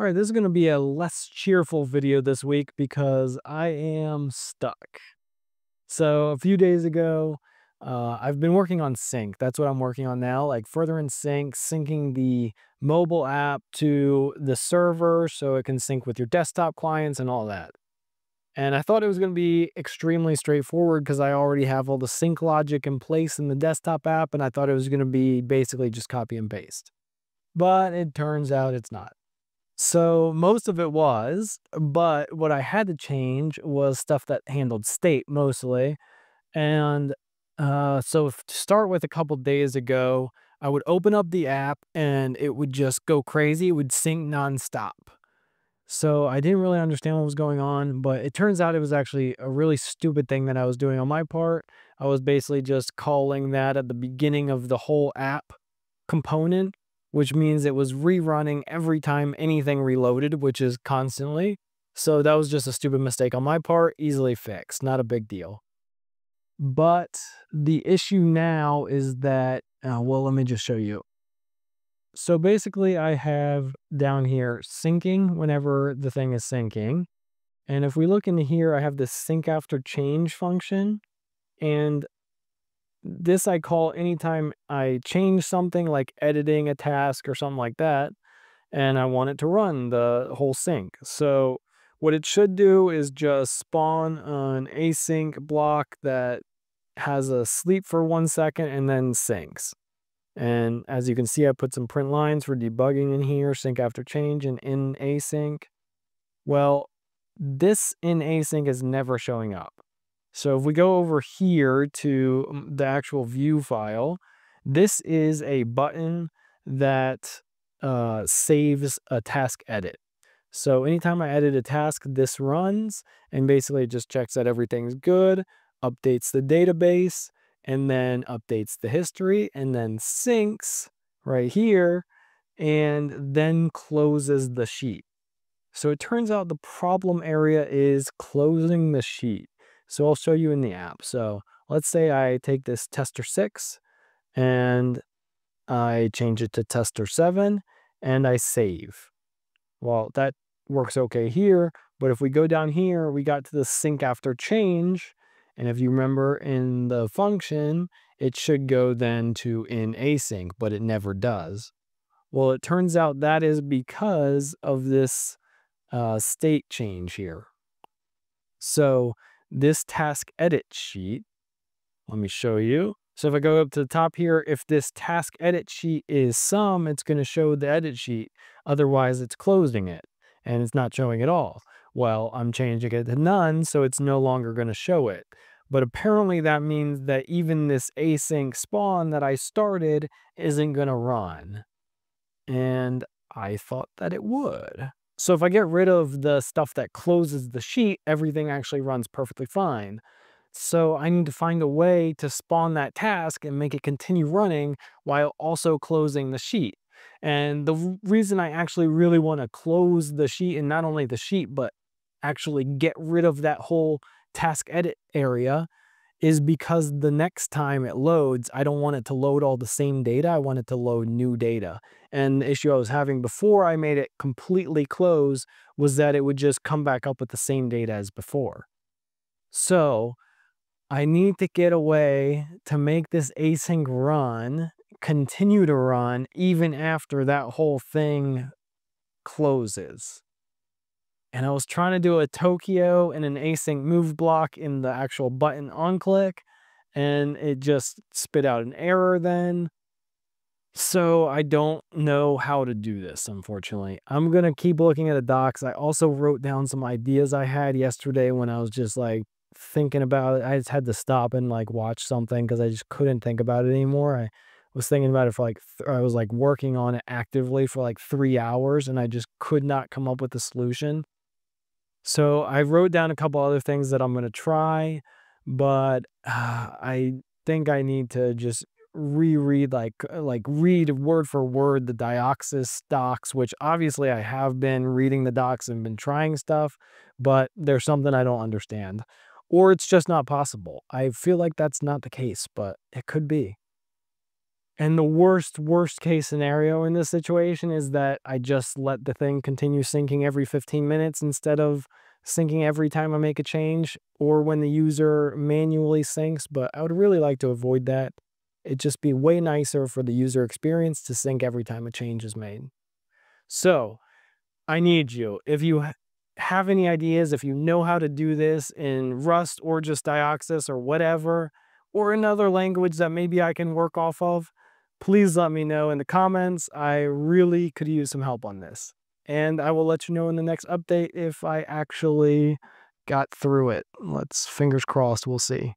All right, this is going to be a less cheerful video this week because I am stuck. So a few days ago, uh, I've been working on sync. That's what I'm working on now, like further in sync, syncing the mobile app to the server so it can sync with your desktop clients and all that. And I thought it was going to be extremely straightforward because I already have all the sync logic in place in the desktop app, and I thought it was going to be basically just copy and paste. But it turns out it's not. So most of it was, but what I had to change was stuff that handled state mostly. And uh, so to start with a couple days ago, I would open up the app and it would just go crazy. It would sync nonstop. So I didn't really understand what was going on, but it turns out it was actually a really stupid thing that I was doing on my part. I was basically just calling that at the beginning of the whole app component which means it was rerunning every time anything reloaded, which is constantly. So that was just a stupid mistake on my part, easily fixed, not a big deal. But the issue now is that, uh, well, let me just show you. So basically I have down here syncing whenever the thing is syncing. And if we look into here, I have this sync after change function. And this I call anytime I change something like editing a task or something like that, and I want it to run the whole sync. So what it should do is just spawn an async block that has a sleep for one second and then syncs. And as you can see, I put some print lines for debugging in here, sync after change and in async. Well, this in async is never showing up. So if we go over here to um, the actual view file, this is a button that uh, saves a task edit. So anytime I edit a task, this runs and basically just checks that everything's good, updates the database, and then updates the history, and then syncs right here, and then closes the sheet. So it turns out the problem area is closing the sheet. So I'll show you in the app. So let's say I take this tester 6 and I change it to tester 7 and I save. Well, that works okay here, but if we go down here, we got to the sync after change. And if you remember in the function, it should go then to in async, but it never does. Well, it turns out that is because of this uh, state change here. So this task edit sheet. Let me show you. So if I go up to the top here, if this task edit sheet is some, it's going to show the edit sheet. Otherwise, it's closing it and it's not showing at all. Well, I'm changing it to none, so it's no longer going to show it. But apparently that means that even this async spawn that I started isn't going to run. And I thought that it would. So if I get rid of the stuff that closes the sheet, everything actually runs perfectly fine. So I need to find a way to spawn that task and make it continue running while also closing the sheet. And the reason I actually really want to close the sheet and not only the sheet, but actually get rid of that whole task edit area is because the next time it loads, I don't want it to load all the same data. I want it to load new data. And the issue I was having before I made it completely close was that it would just come back up with the same data as before. So I need to get a way to make this async run, continue to run even after that whole thing closes and I was trying to do a Tokio and an async move block in the actual button on click and it just spit out an error then. So I don't know how to do this, unfortunately. I'm going to keep looking at the docs. I also wrote down some ideas I had yesterday when I was just like thinking about it. I just had to stop and like watch something because I just couldn't think about it anymore. I was thinking about it for like, I was like working on it actively for like three hours and I just could not come up with a solution. So I wrote down a couple other things that I'm going to try, but uh, I think I need to just reread like uh, like read word for word the Dioxus docs, which obviously I have been reading the docs and been trying stuff, but there's something I don't understand. Or it's just not possible. I feel like that's not the case, but it could be. And the worst, worst case scenario in this situation is that I just let the thing continue syncing every 15 minutes instead of syncing every time I make a change or when the user manually syncs. But I would really like to avoid that. It'd just be way nicer for the user experience to sync every time a change is made. So I need you. If you have any ideas, if you know how to do this in Rust or just Dioxus or whatever, or another language that maybe I can work off of, please let me know in the comments. I really could use some help on this. And I will let you know in the next update if I actually got through it. Let's fingers crossed, we'll see.